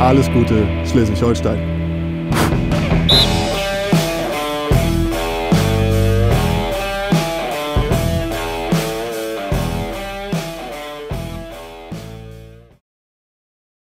alles Gute, Schleswig-Holstein.